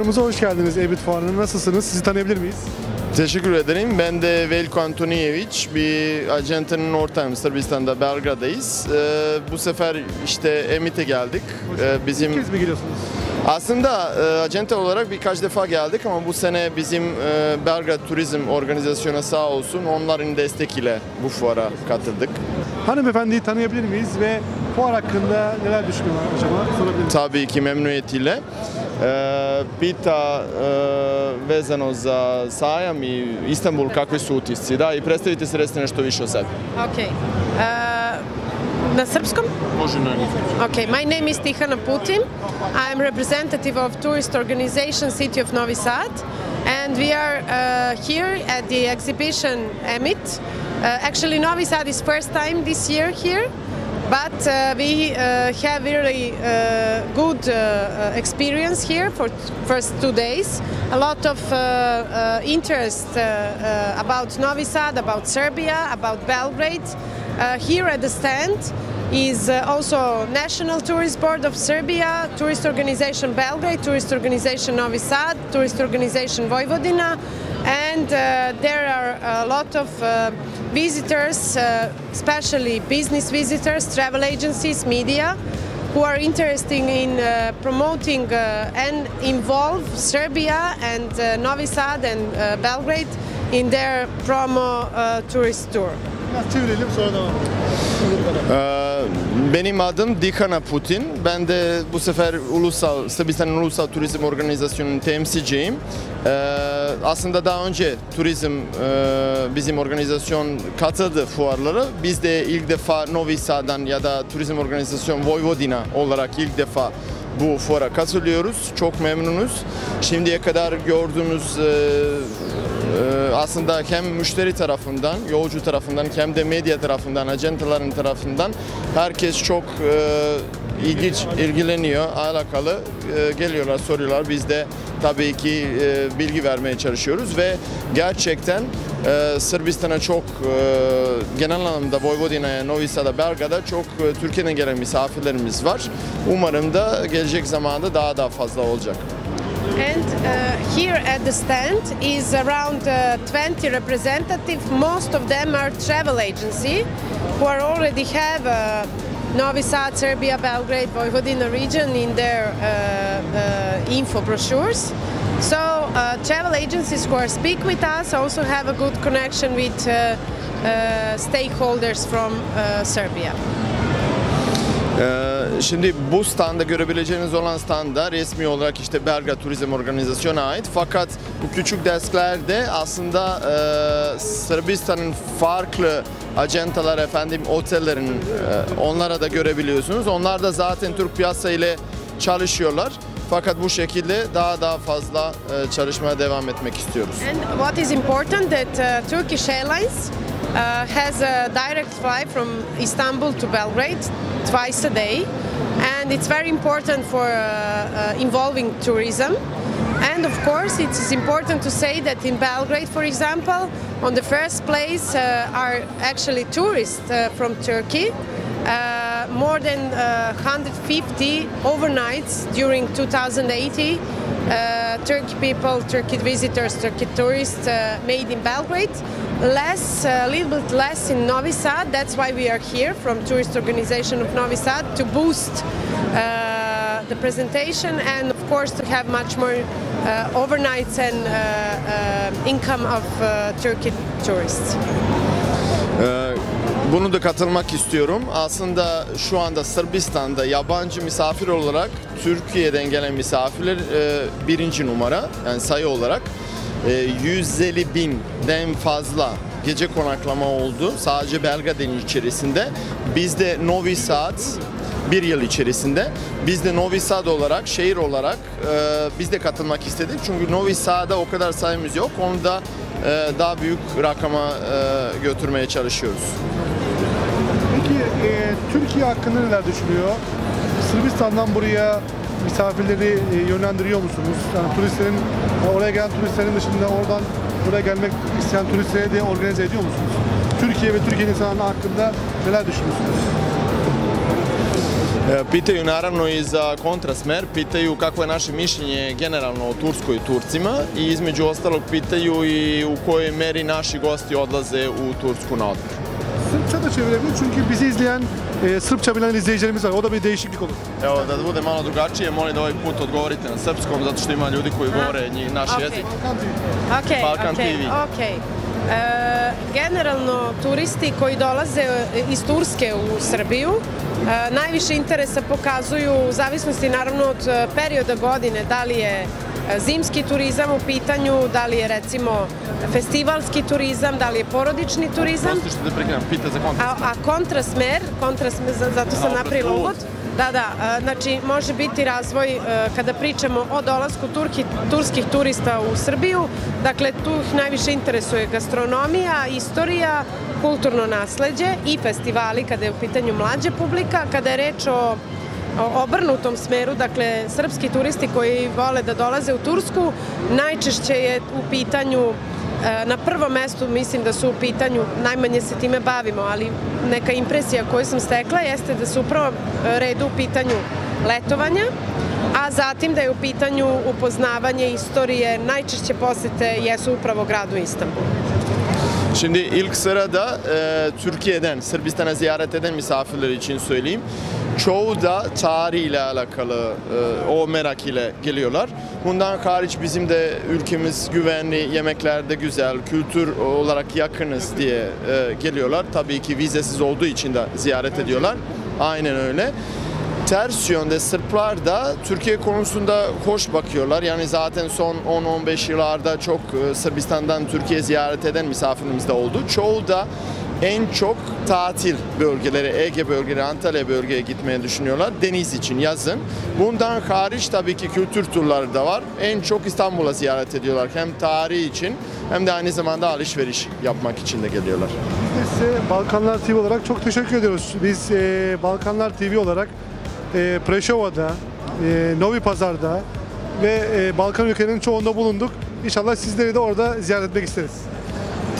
Fuarımıza hoş geldiniz Ebit Fuarı'na. Nasılsınız? Sizi tanıyabilir miyiz? Teşekkür ederim. Ben de Veljko Antonijević, bir acentenin ortağıyım. Sırbistan'da Belgrad'dayız. Ee, bu sefer işte Emit'e geldik. Ee, İlk bizim kez mi geliyorsunuz? aslında e, acente olarak birkaç defa geldik ama bu sene bizim e, Belgrad Turizm Organizasyonu sağ olsun onların destekiyle bu fuara katıldık. Hanımefendiyi tanıyabilir miyiz ve fuar hakkında neler düşünüyorlar acaba? Sorabilir miyim? Tabii ki memnuniyetiyle. Ee, pita e, vezano za sajam i Istanbul kakvi su utisci. Da, i predstavite se recite nešto više o sebi. Ok. Uh, na srpskom? Može na Okay, my name is Tihana Putin. I am representative of tourist organization City of Novi Sad, and we are uh, here at the exhibition Emit. Uh, actually, Novi Sad is first time this year here, but uh, we uh, have really uh, good uh, uh, experience here for first two days. A lot of uh, interest about Novi Sad, about Serbia, about Belgrade. Here at the stand is also National Tourist Board of Serbia, Tourist Organization Belgrade, Tourist Organization Novi Sad, Tourist Organization Vojvodina, and uh, there are a lot of uh, visitors, uh, especially business visitors, travel agencies, media, who are interested in uh, promoting uh, and involve Serbia and uh, Novi Sad and Belgrade in their promo tourist tour. Ee, Benim adım Dikana Putin. Ben de bu sefer Ulusal, Sırbistan'ın Ulusal Turizm Organizasyonu'nun temsilciyim. Ee, aslında daha önce turizm e, bizim organizasyon katıldı fuarlara. Biz de ilk defa Novi Sad'dan ya da Turizm Organizasyon Vojvodina olarak ilk defa bu fuara katılıyoruz. Çok memnunuz. Şimdiye kadar gördüğümüz e, aslında hem müşteri tarafından, yolcu tarafından hem de medya tarafından, ajantaların tarafından herkes çok e, ilginç ilgileniyor, alakalı e, geliyorlar, soruyorlar. Biz de tabii ki e, bilgi vermeye çalışıyoruz ve gerçekten Sırbistan'a çok genel anlamda Vojvodina'ya, Novi Sad'a, Belgrad'a çok Türkiye'den gelen misafirlerimiz var. Umarım da gelecek zamanda daha da fazla olacak. And uh, here at the stand is around uh, 20 representatives. Most of them are travel agency who are already have uh, Novi Sad, Serbia, Belgrade, Vojvodina region in their uh, uh, info brochures. So uh, travel agencies who are speak with us also have a good connection with stakeholders from Serbia. Ee, Şimdi bu standa görebileceğiniz olan standa resmi olarak işte Belgrad Turizm Organizasyonu'na ait. Fakat bu küçük desklerde aslında e, Sırbistan'ın farklı ajantalar efendim otellerin e, onlara da görebiliyorsunuz. Onlar da zaten Türk piyasa ile çalışıyorlar. Fakat bu şekilde daha daha fazla e, çalışmaya devam etmek istiyoruz. And what is important that uh, Turkish Airlines uh, has a direct flight from Istanbul to Belgrade twice a day, and it's very important for uh, uh, involving tourism. And of course, it is important to say that in Belgrade, for example, on the first place uh, are actually tourists uh, from Turkey. Uh, more than uh, 150 overnights during 2080 uh, Turkey people, Turkey visitors, Turkey tourists made in Belgrade. Less, a little bit less in Novi Sad. That's why we are here from Tourist Organization of Novi Sad to boost uh, the presentation and, of course, to have much more uh, overnights and uh, uh, income of uh, Turkey tourists. Ee, Bunu da katılmak istiyorum. Aslında şu anda Sırbistan'da yabancı misafir olarak Türkiye'den gelen misafirler e, birinci numara yani sayı olarak 150 binden fazla gece konaklama oldu sadece Belgrad'ın içerisinde. Bizde Novi Sad bir yıl içerisinde biz de Novi Sad olarak, şehir olarak e, biz de katılmak istedik. Çünkü Novi Sad'a o kadar sayımız yok. Onu da e, daha büyük rakama e, götürmeye çalışıyoruz. Peki e, Türkiye hakkında neler düşünüyor? Sırbistan'dan buraya misafirleri e, yönlendiriyor musunuz? Yani turistlerin, oraya gelen turistlerin dışında oradan buraya gelmek isteyen turistleri de organize ediyor musunuz? Türkiye ve Türkiye'nin insanları hakkında neler düşünüyorsunuz? E, Pitaju naravno i za kontrasmer, pitaju kako je naše mišljenje generalno o Turskoj i Turcima i između ostalog pitaju i u kojoj meri naši gosti odlaze u Tursku na odmor. Sırpça da çevirebilir çünkü bizi izleyen e, Sırpça bilen izleyicilerimiz var. O da bir değişiklik olur. Evo, da bude malo drugačije, molim da ovaj put odgovorite na srpskom, zato što ima ljudi koji govore njih- naš jezik. Ok, Balkan ok, TV. ok. E, generalno turisti koji dolaze iz Turske u Srbiju e, najviše interesa pokazuju u zavisnosti naravno od e, perioda godine, da li je zimski turizam u pitanju, da li je recimo festivalski turizam, da li je porodični turizam. Prosto što te prekinem, pita za A, kontrasmer. a kontrasmer, kontrasmer, za- zato sam A, napravila uvod. Da, da, a, znači može biti razvoj e, kada pričamo o dolasku Turki, turskih turista u Srbiju. Dakle, tu ih najviše interesuje gastronomija, istorija, kulturno nasleđe i festivali kada je u pitanju mlađa publika. Kada je reč o obrnutom smeru, dakle srpski turisti koji vole da dolaze u Tursku, najčešće je u pitanju e, na prvom mestu mislim da su u pitanju, najmanje se time bavimo, ali neka impresija koju sam stekla jeste da su u prvom redu u pitanju letovanja, a zatim da je u pitanju upoznavanje istorije, najčešće posete jesu upravo gradu Istanbul. Şimdi ilk sırada e, Türkiye'den, Sırbistan'a ziyaret eden misafirler için söyleyeyim. Çoğu da tarihiyle alakalı e, o merak ile geliyorlar. Bundan hariç bizim de ülkemiz güvenli, yemekler de güzel, kültür olarak yakınız diye e, geliyorlar. Tabii ki vizesiz olduğu için de ziyaret ediyorlar. Aynen öyle. Ters yönde Sırplar da Türkiye konusunda hoş bakıyorlar. Yani zaten son 10-15 yıllarda çok e, Sırbistan'dan Türkiye ziyaret eden misafirimiz de oldu. Çoğu da en çok tatil bölgeleri, Ege bölgeleri, Antalya bölgeye gitmeyi düşünüyorlar. Deniz için yazın. Bundan hariç tabii ki kültür turları da var. En çok İstanbul'a ziyaret ediyorlar. Hem tarihi için hem de aynı zamanda alışveriş yapmak için de geliyorlar. Biz de size Balkanlar TV olarak çok teşekkür ediyoruz. Biz e, Balkanlar TV olarak e, Preşova'da, e, Novi Pazar'da ve e, Balkan ülkelerinin çoğunda bulunduk. İnşallah sizleri de orada ziyaret etmek isteriz.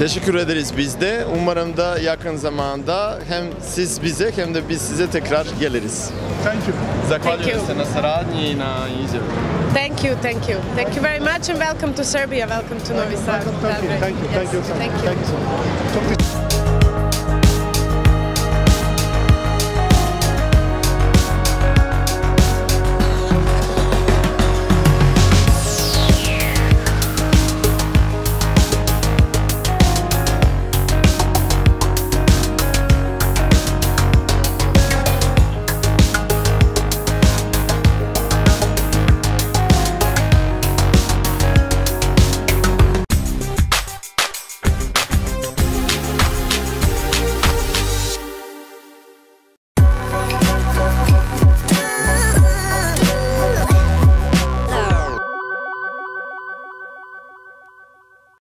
Teşekkür ederiz biz de. Umarım da yakın zamanda hem siz bize hem de biz size tekrar geliriz. Thank you. Zahvaljujem you. se na saradnji i na izjavi. Thank you, thank you. Thank you very much and welcome to Serbia, welcome to Novi Sad. Thank you. Thank you. Thank you. Thank you. Thank